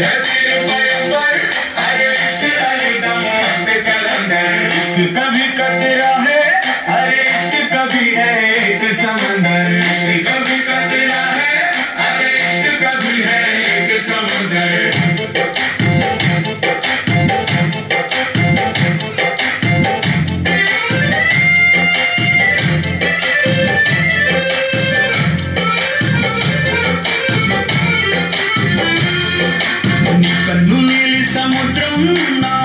है तेरे पर हर इश्क अलग मस्त कलंदर कभी कतरा है। no.